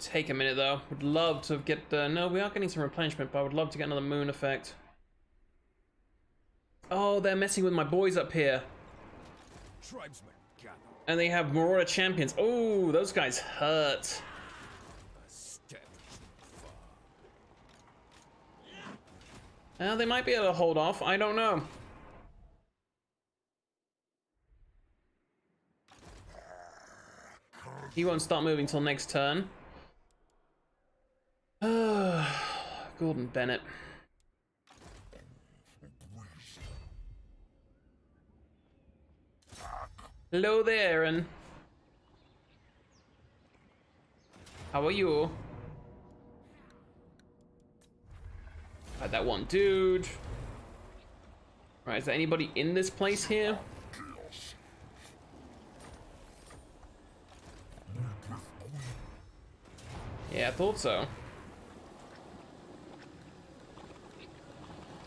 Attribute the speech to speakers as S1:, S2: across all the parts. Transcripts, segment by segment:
S1: Take a minute though. Would love to get the. No, we are getting some replenishment, but I would love to get another moon effect. Oh, they're messing with my boys up here. And they have Marauder champions. Oh, those guys hurt.
S2: A step too far.
S1: Uh, they might be able to hold off. I don't know. He won't start moving till next turn. Gordon Bennett. Hello there, Aaron. How are you? Right, that one dude. Right, is there anybody in this place here? Yeah, I thought so.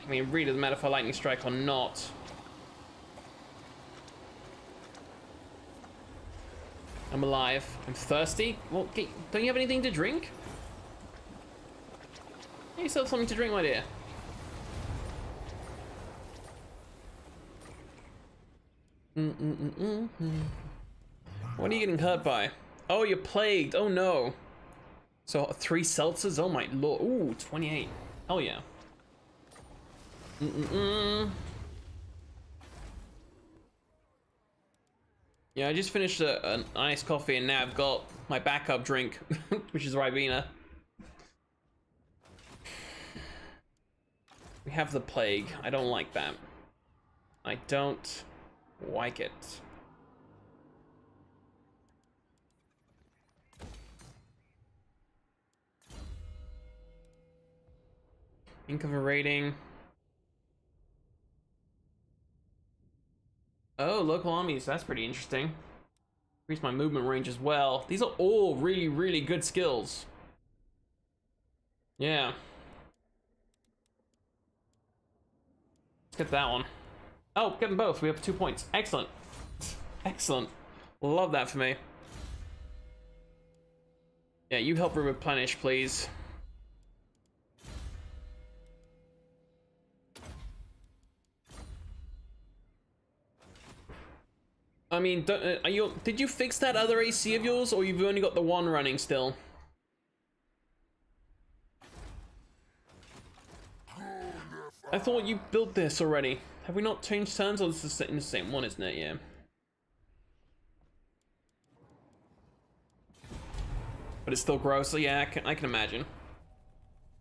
S1: I mean, really doesn't matter if lightning strike or not. I'm alive. I'm thirsty. Well, don't you have anything to drink? Get yourself something to drink, my dear. Mm -mm -mm -mm -mm. What are you getting hurt by? Oh, you're plagued. Oh no. So three seltzers? Oh my lord. Ooh, 28. Hell yeah. Mm -mm -mm. Yeah, I just finished a, an iced coffee and now I've got my backup drink, which is Ribena. We have the plague. I don't like that. I don't like it. Think of a rating. Oh, local armies. That's pretty interesting. Increase my movement range as well. These are all really, really good skills. Yeah. Let's get that one. Oh, get them both. We have two points. Excellent. Excellent. Love that for me. Yeah, you help replenish, please. I mean, uh, are you? Did you fix that other AC of yours, or you've only got the one running still? I thought you built this already. Have we not changed turns, or this is the same one, isn't it? Yeah. But it's still gross. So yeah, I can, I can imagine.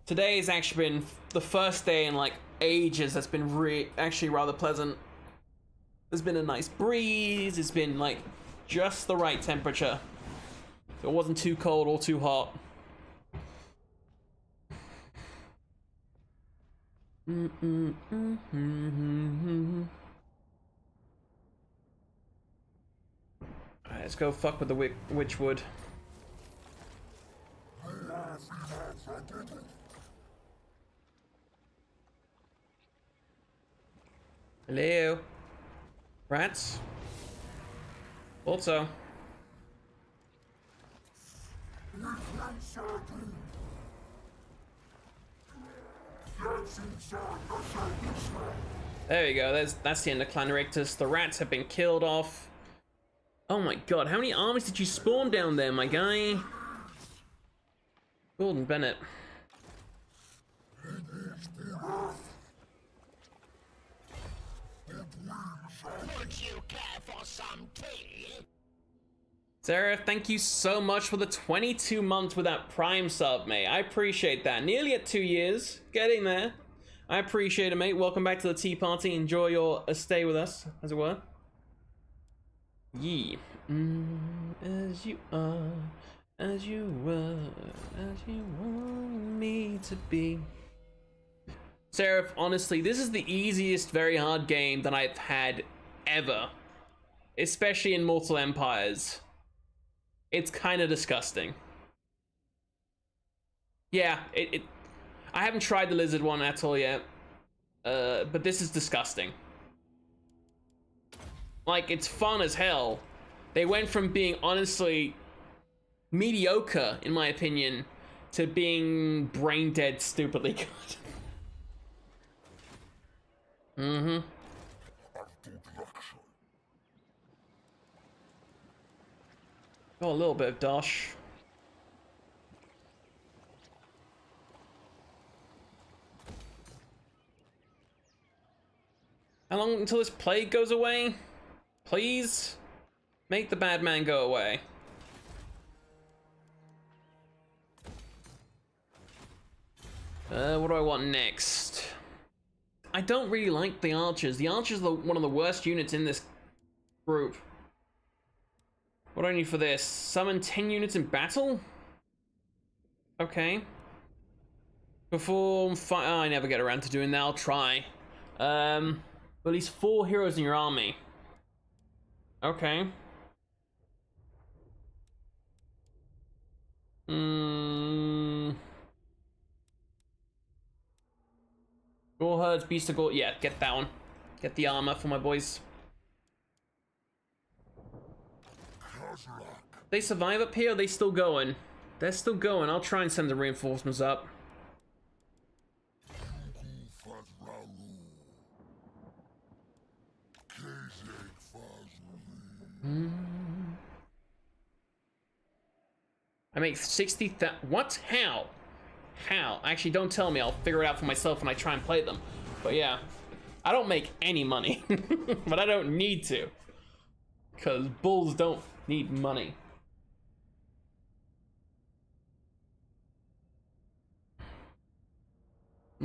S1: Today has actually been the first day in like ages that's been re actually rather pleasant. There's been a nice breeze. It's been like just the right temperature. So it wasn't too cold or too hot. Let's go fuck with the wi witchwood. Hello. Rats. Also. There we go. There's that's the end of Clan Rictus. The rats have been killed off. Oh my god, how many armies did you spawn down there, my guy? Gordon Bennett.
S3: Care some tea?
S1: Sarah, thank you so much for the 22 months with that Prime sub, mate. I appreciate that. Nearly at two years. Getting there. I appreciate it, mate. Welcome back to the tea party. Enjoy your uh, stay with us, as it were. Yee. Mm, as you are, as you were, as you want me to be. Seraph, honestly, this is the easiest very hard game that I've had ever. Especially in Mortal Empires. It's kind of disgusting. Yeah, it, it... I haven't tried the lizard one at all yet. Uh, but this is disgusting. Like, it's fun as hell. They went from being honestly mediocre, in my opinion, to being brain dead stupidly good. mm-hmm. Oh, a little bit of dash. How long until this plague goes away? Please? Make the bad man go away. Uh, what do I want next? I don't really like the archers. The archers are one of the worst units in this group. What do I need for this? Summon 10 units in battle? Okay. Perform fi- oh, I never get around to doing that. I'll try. Um, at least four heroes in your army. Okay. Hmm. Gore herds, beast of gore. Yeah, get that one. Get the armor for my boys. They survive up here? They still going? They're still going. I'll try and send the reinforcements up. I make 60 th What? How? How? Actually, don't tell me. I'll figure it out for myself when I try and play them. But yeah. I don't make any money. but I don't need to. Because bulls don't need money.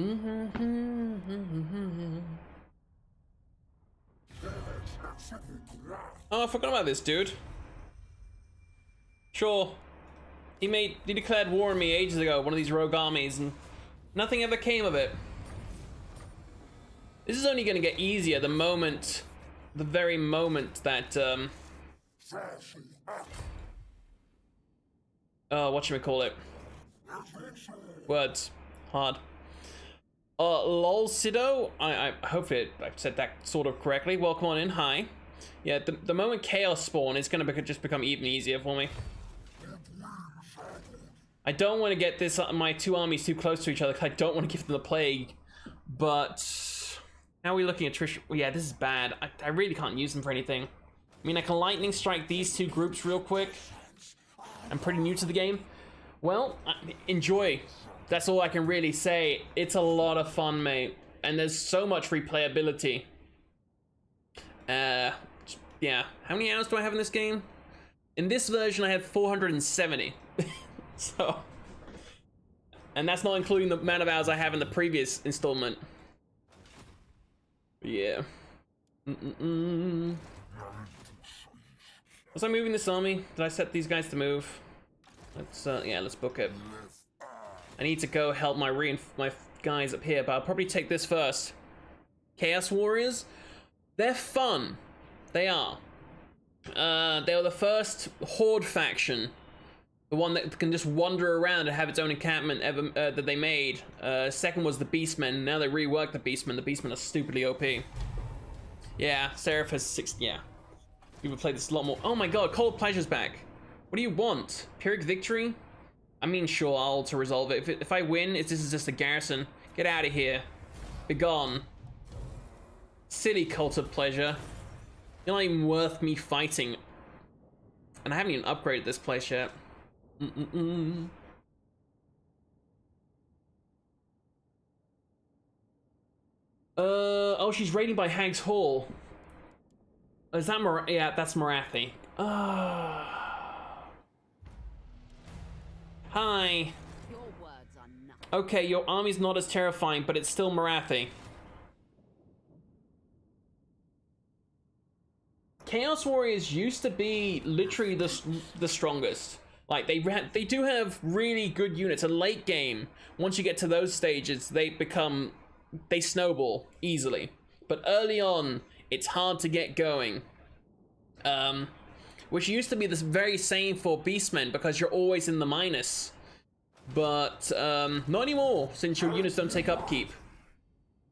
S1: Oh, I forgot about this dude. Sure. He made he declared war on me ages ago, one of these rogue armies, and nothing ever came of it. This is only gonna get easier the moment the very moment that um uh what should we call it? Words. Hard. Uh, lol Sido, I, I hope it, I said that sort of correctly. Welcome on in, hi. Yeah, the, the moment chaos spawn, it's gonna be, just become even easier for me. I don't want to get this uh, my two armies too close to each other because I don't want to give them the plague. But now we're looking at Trish? Well, yeah, this is bad. I, I really can't use them for anything. I mean, I can lightning strike these two groups real quick. I'm pretty new to the game. Well, enjoy. That's all I can really say. It's a lot of fun, mate. And there's so much replayability. Uh, yeah. How many hours do I have in this game? In this version, I have 470. so... And that's not including the amount of hours I have in the previous installment. Yeah. Mm -mm -mm. Was I moving this army? Did I set these guys to move? Let's, uh, yeah, let's book it. I need to go help my reinf my guys up here, but I'll probably take this first. Chaos Warriors, they're fun. They are. Uh, they were the first Horde faction, the one that can just wander around and have its own encampment ever uh, that they made. Uh, second was the Beastmen. Now they reworked the Beastmen. The Beastmen are stupidly OP. Yeah, Seraph has six. Yeah, people play this a lot more. Oh my God, Cold Pleasure's back. What do you want? Pyrrhic Victory? I mean, sure, I'll to resolve it. If, it, if I win, if this is just a garrison, get out of here. Be gone. Silly cult of pleasure. You're not even worth me fighting. And I haven't even upgraded this place yet. Mm -mm -mm. Uh, oh, she's raiding by Hag's Hall. Is that Mar- Yeah, that's Morathi. Ah. Uh... Hi. Okay, your army's not as terrifying, but it's still Morathi. Chaos Warriors used to be literally the, the strongest. Like, they they do have really good units. A late game, once you get to those stages, they become... They snowball easily. But early on, it's hard to get going. Um, which used to be the very same for Beastmen because you're always in the minus. But um, not anymore since your units don't take upkeep.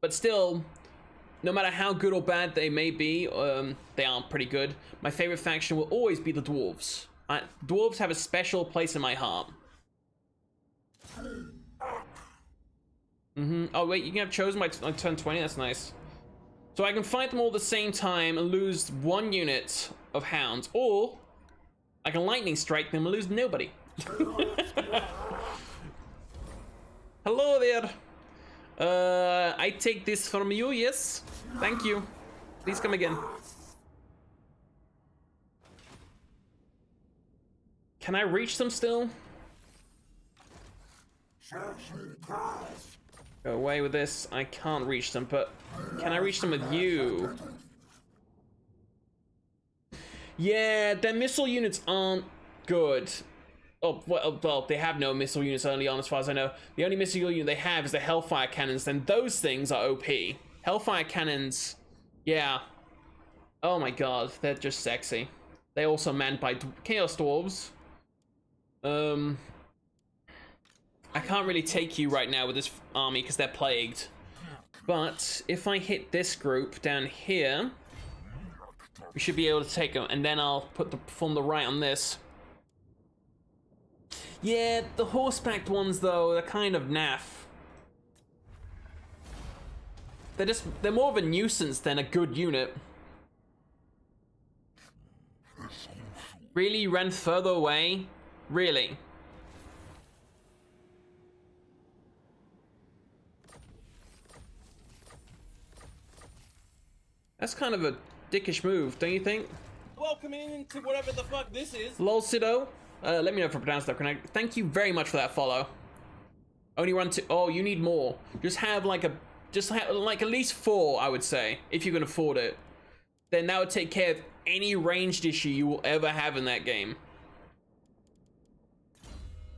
S1: But still, no matter how good or bad they may be, um, they aren't pretty good. My favorite faction will always be the Dwarves. I, dwarves have a special place in my heart. Mm-hmm. Oh wait, you can have chosen by like turn 20. That's nice. So I can fight them all at the same time and lose one unit of hounds, or I can lightning strike them and lose nobody. Hello there. Uh, I take this from you, yes? Thank you. Please come again. Can I reach them still? Go away with this. I can't reach them, but can I reach them with you? Yeah, their missile units aren't good. Oh, well, well, they have no missile units early on, as far as I know. The only missile unit they have is the Hellfire Cannons, then those things are OP. Hellfire Cannons, yeah. Oh my god, they're just sexy. They also manned by Chaos Dwarves. Um, I can't really take you right now with this army because they're plagued. But if I hit this group down here, we should be able to take them, and then I'll put the perform the right on this. Yeah, the horsebacked ones though, they're kind of naff. They're just they're more of a nuisance than a good unit. Really, ran further away? Really? That's kind of a dickish move, don't you think?
S4: Welcome into whatever the fuck this is.
S1: Lol Sido, uh, let me know if I pronounced that correct. Thank you very much for that follow. Only run to. Oh, you need more. Just have like a. Just have like at least four, I would say, if you can afford it. Then that would take care of any ranged issue you will ever have in that game.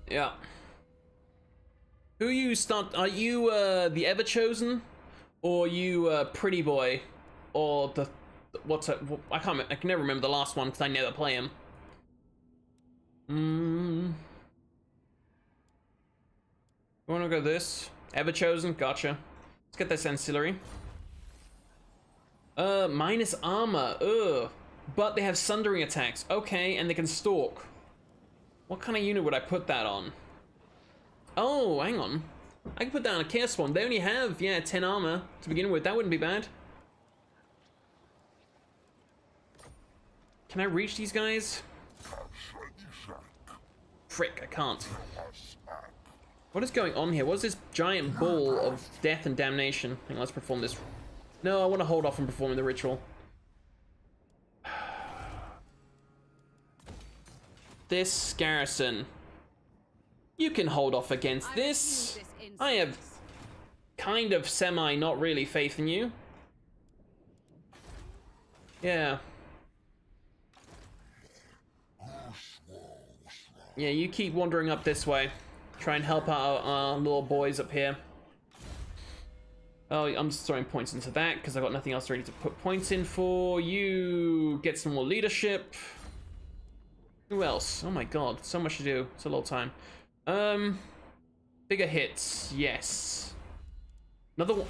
S1: Yeah. Who you start? Are you uh, the Ever Chosen, or you uh, Pretty Boy, or the what's it? I can't. I can never remember the last one because I never play him. Hmm. Want to go this? Ever chosen? Gotcha. Let's get this ancillary. Uh, minus armor. Ugh. But they have sundering attacks. Okay, and they can stalk. What kind of unit would I put that on? Oh, hang on. I can put that on a chaos spawn. They only have, yeah, 10 armor to begin with. That wouldn't be bad. Can I reach these guys? Frick, I can't. What is going on here? What is this giant ball of death and damnation? Hang on, let's perform this. No, I want to hold off on performing the ritual. This garrison. You can hold off against this. I have kind of semi not really faith in you. Yeah. Yeah, you keep wandering up this way. Try and help out our little boys up here. Oh, I'm just throwing points into that because I've got nothing else ready to put points in for. You get some more leadership. Who else? Oh my god, so much to do. It's a of time. Um, bigger hits, yes. Another one.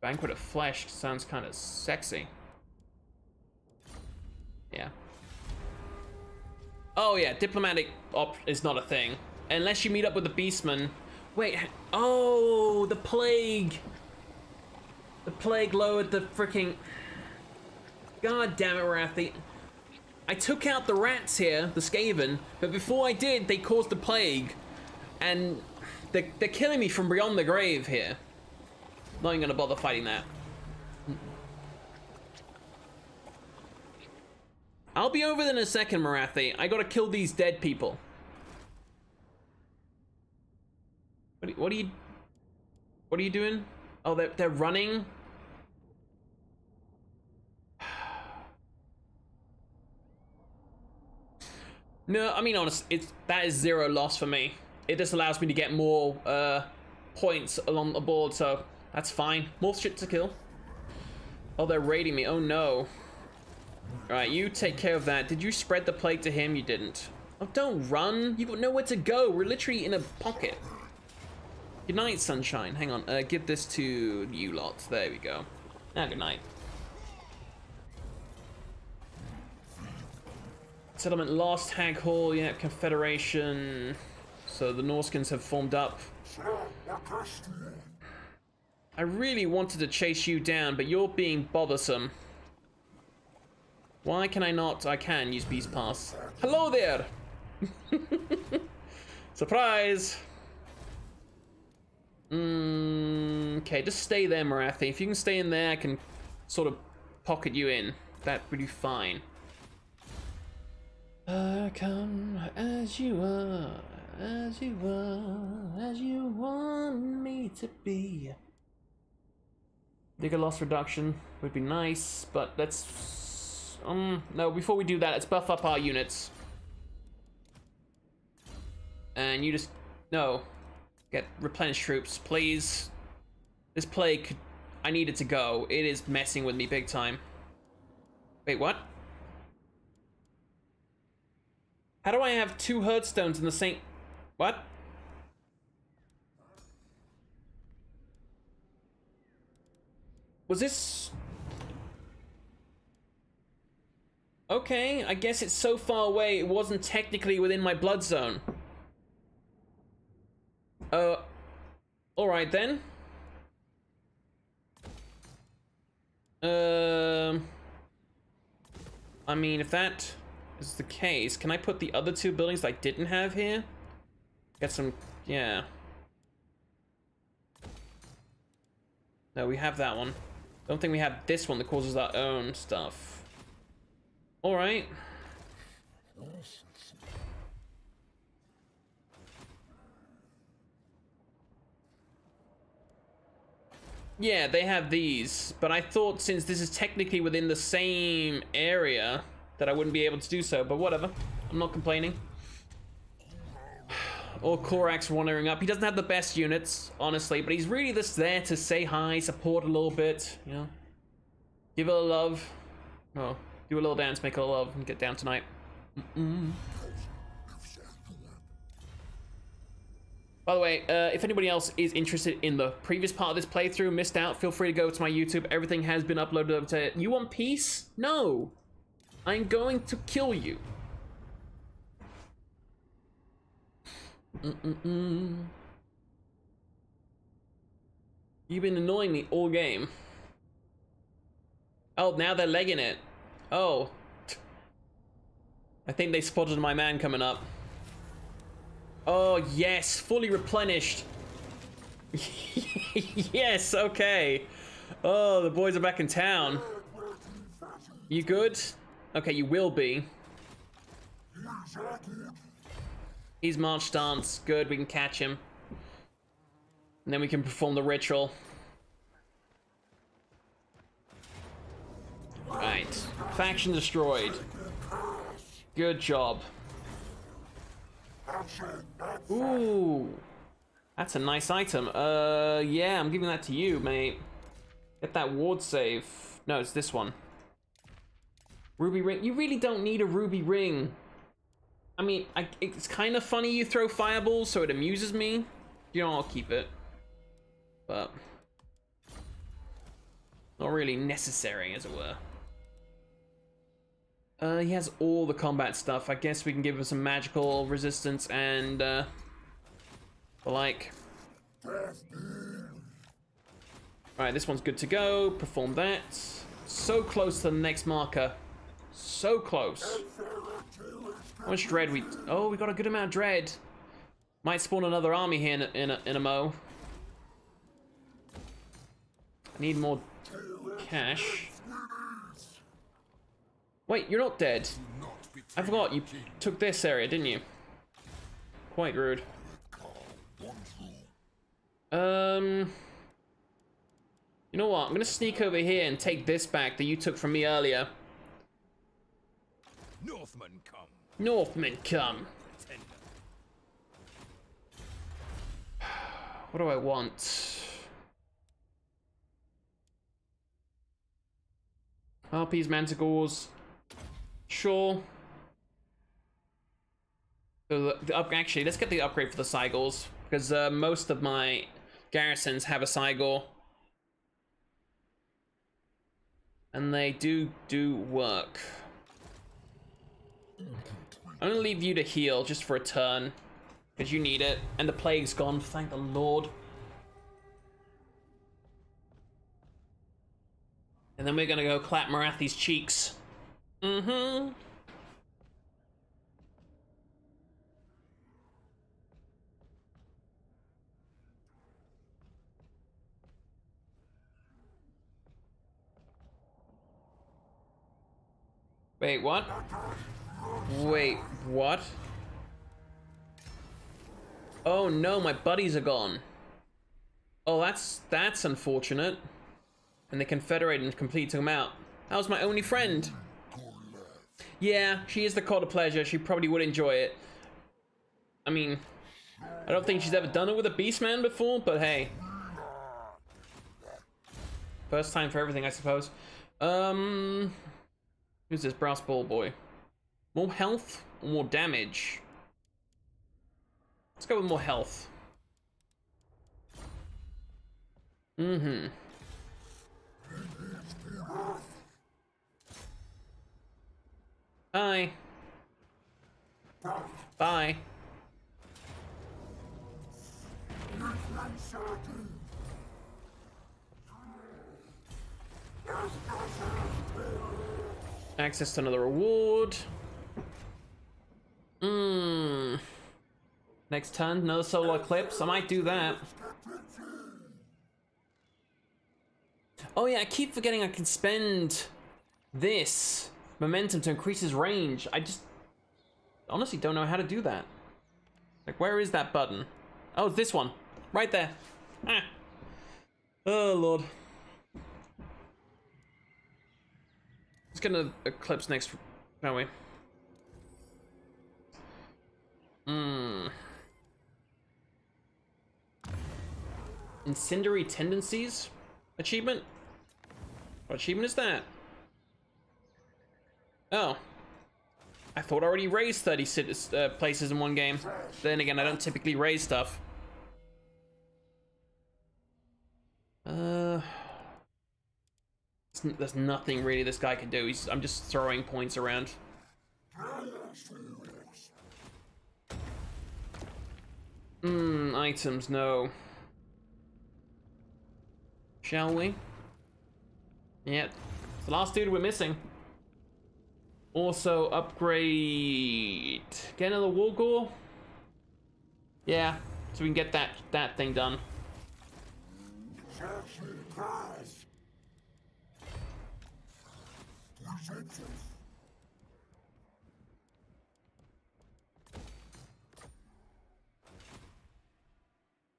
S1: Banquet of Flesh sounds kind of sexy. Yeah. Oh yeah, diplomatic op is not a thing. Unless you meet up with the beastman. Wait, oh, the plague. The plague lowered the freaking... God damn it, Wrathy. I took out the rats here, the Skaven, but before I did, they caused the plague. And they're, they're killing me from beyond the grave here. Not even gonna bother fighting that. I'll be over there in a second, Morathi. I gotta kill these dead people. What, what are you... What are you doing? Oh, they're, they're running? No, I mean, honest, it's that is zero loss for me. It just allows me to get more uh, points along the board, so that's fine. More shit to kill. Oh, they're raiding me. Oh, no. Alright, you take care of that. Did you spread the plague to him? You didn't. Oh, don't run. You've got nowhere to go. We're literally in a pocket. Good night, sunshine. Hang on. Uh, give this to you lot. There we go. Now, good night. Settlement lost, Hag Hall, yeah, Confederation. So the Norscans have formed up. I really wanted to chase you down, but you're being bothersome. Why can I not? I can use Beast Pass. Hello there! Surprise! Mm, okay, just stay there, Morathi. If you can stay in there, I can sort of pocket you in. That would be fine. I come as you are, as you are, as you want me to be. Digger loss reduction would be nice, but let's... Um, no, before we do that, let's buff up our units. And you just... No. Get replenished troops, please. This plague, I need it to go. It is messing with me big time. Wait, what? How do I have two Herdstones in the same... What? Was this... Okay, I guess it's so far away it wasn't technically within my blood zone. Uh... Alright then. Um... I mean, if that is the case, can I put the other two buildings I didn't have here? Get some... yeah. No, we have that one. Don't think we have this one that causes our own stuff. Alright. Yeah, they have these, but I thought since this is technically within the same area that I wouldn't be able to do so, but whatever. I'm not complaining. Or Korax wandering up. He doesn't have the best units, honestly, but he's really just there to say hi, support a little bit, you know. Give it a love. Oh, do a little dance, make a little love, and get down tonight. Mm -mm. By the way, uh, if anybody else is interested in the previous part of this playthrough, missed out, feel free to go to my YouTube. Everything has been uploaded over to You want peace? No. I'm going to kill you. Mm. You've been annoying me all game. Oh, now they're legging it. Oh. I think they spotted my man coming up. Oh, yes, fully replenished. yes, okay. Oh, the boys are back in town. You good? Okay, you will be. He's march stance. Good, we can catch him. And then we can perform the ritual. Faction destroyed. Good job. Ooh. That's a nice item. Uh, yeah, I'm giving that to you, mate. Get that ward save. No, it's this one. Ruby ring. You really don't need a ruby ring. I mean, I, it's kind of funny you throw fireballs, so it amuses me. You know, I'll keep it. But... Not really necessary, as it were. Uh, he has all the combat stuff. I guess we can give him some magical resistance and, uh, the like. Alright, this one's good to go. Perform that. So close to the next marker. So close. How much dread we... Oh, we got a good amount of dread. Might spawn another army here in a, in a, in a mo. Need more cash. Wait, you're not dead. I forgot, you took this area, didn't you? Quite rude. Um... You know what? I'm gonna sneak over here and take this back that you took from me earlier.
S2: Northmen come.
S1: Northmen come. What do I want? Harpies, manticores. Sure. So the, the up, actually, let's get the upgrade for the Cygors because uh, most of my garrisons have a Cygor. And they do do work. I'm gonna leave you to heal just for a turn. Because you need it. And the plague's gone, thank the Lord. And then we're gonna go clap Morathi's cheeks. Mm-hmm. Wait, what? Wait, what? Oh no, my buddies are gone. Oh, that's that's unfortunate. And the Confederate and complete took him out. That was my only friend. Yeah, she is the cult of pleasure. She probably would enjoy it. I mean, I don't think she's ever done it with a Beastman before, but hey. First time for everything, I suppose. Um, who's this brass ball boy? More health or more damage? Let's go with more health. Mm-hmm. Bye. Bye. Access to another reward. Mmm. Next turn, another solar eclipse. I might do that. Oh yeah, I keep forgetting I can spend this momentum to increase his range. I just honestly don't know how to do that. Like, where is that button? Oh, it's this one. Right there. Ah. Oh, Lord. Let's get an eclipse next, shall we? Hmm. Incendiary tendencies achievement? What achievement is that? Oh. I thought I already raised 30 uh, places in one game. Then again, I don't typically raise stuff. Uh, there's nothing really this guy can do. He's, I'm just throwing points around. Hmm, items, no. Shall we? Yeah, it's the last dude we're missing. Also, upgrade. Get another war Wargore? Yeah, so we can get that that thing done.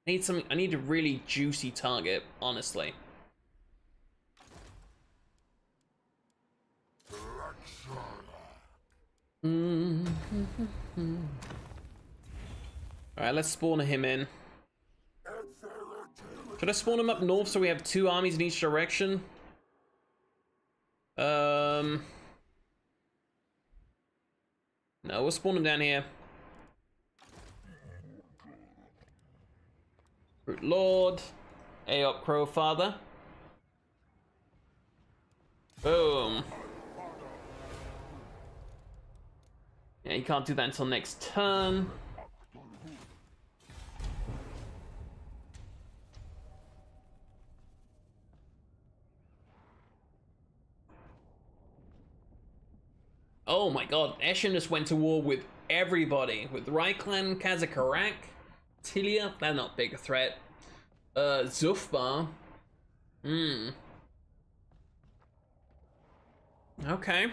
S1: I need something. I need a really juicy target, honestly. Alright, let's spawn him in. Should I spawn him up north so we have two armies in each direction? Um... No, we'll spawn him down here. Root Lord. Aop Crowfather. Boom. Yeah, you can't do that until next turn. Oh my god, Eshin just went to war with everybody. With Raiklan, Kazakarak, Tilea, they're not big a threat. Uh, Zufbar. Hmm. Okay.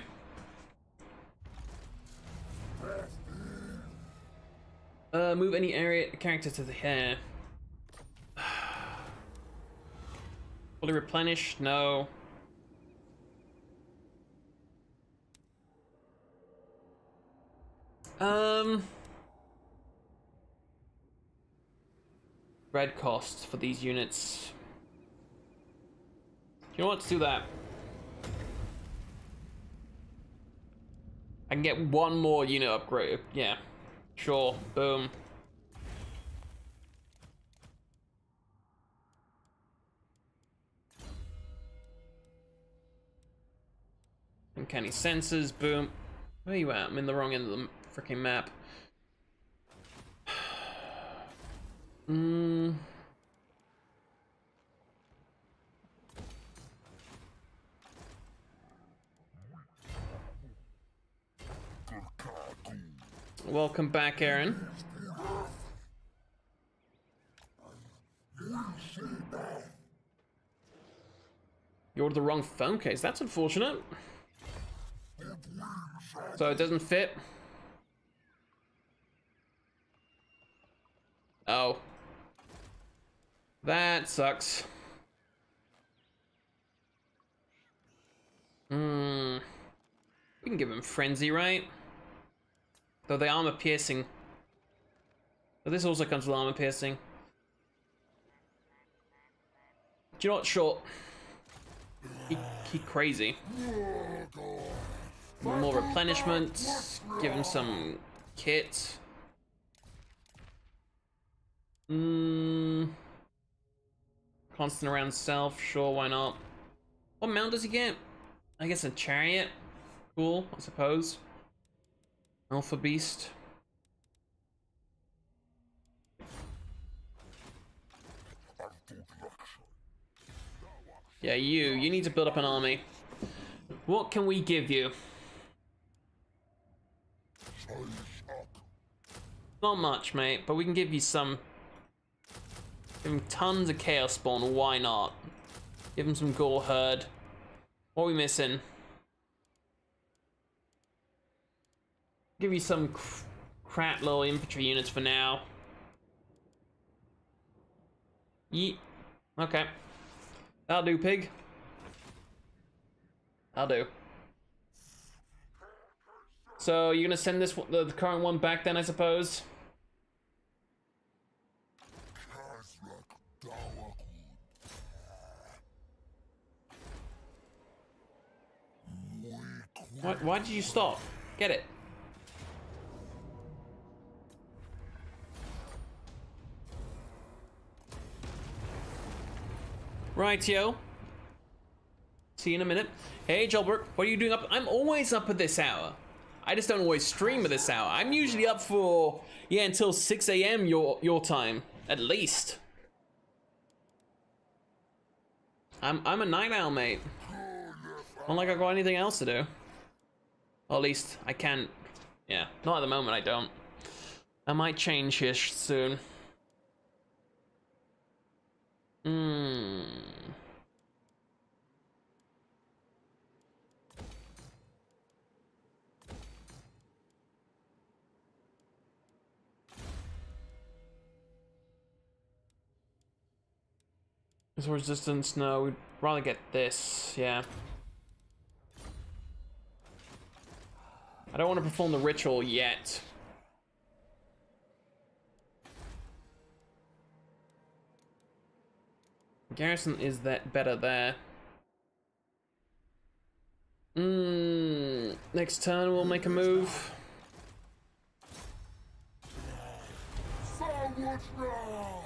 S1: Uh, move any area character to the hair. Fully replenish? No. Um. Red cost for these units. You know what? Let's do that. I can get one more unit upgrade. Yeah. Sure. Boom. Uncanny sensors. Boom. Where you at? I'm in the wrong end of the freaking map. Mm. Welcome back, Aaron. You ordered the wrong phone case. That's unfortunate. So it doesn't fit. Oh. That sucks. Hmm. We can give him frenzy, right? Though the armor piercing. But this also comes with armor piercing. Do you know what? Sure. He, he crazy. More replenishment. Give him some kit. Mmm. Constant around self. Sure, why not? What mount does he get? I guess a chariot. Cool, I suppose. Alpha Beast. Yeah, you. You need to build up an army. What can we give you? Not much, mate, but we can give you some. Give him tons of Chaos Spawn, why not? Give him some Gore Herd. What are we missing? Give you some cr crap little infantry units for now. Yeet. Okay. That'll do, pig. I'll do. So you're gonna send this the, the current one back then, I suppose. Why, why did you stop? Get it. Right, yo. See you in a minute. Hey, Gilbert, what are you doing up? I'm always up at this hour. I just don't always stream at this hour. I'm usually up for, yeah, until 6 a.m. your your time, at least. I'm, I'm a night owl, mate. Not like I got anything else to do. At least I can't. Yeah, not at the moment, I don't. I might change here soon. Hmm. This resistance, no, we'd rather get this, yeah. I don't want to perform the ritual yet. Garrison is that better there. Mmm. Next turn we'll make a move.
S3: Now!